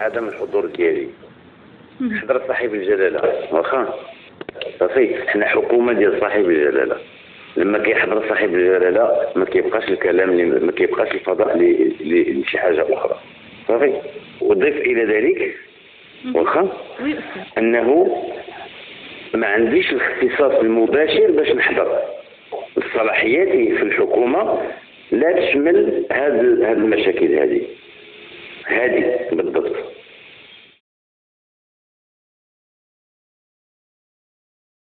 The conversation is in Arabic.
عدم الحضور ديالي. حضر صاحب الجلالة. واخا؟ صافي حنا حكومة ديال صاحب الجلالة. لما كيحضر صاحب الجلالة ما كيبقاش الكلام ما كيبقاش الفضاء لشي حاجة أخرى. صافي؟ وضيف إلى ذلك واخا؟ أنه ما عنديش الاختصاص المباشر باش نحضر. صلاحياتي في الحكومة لا تشمل هذه المشاكل هذه. هذه بالضبط.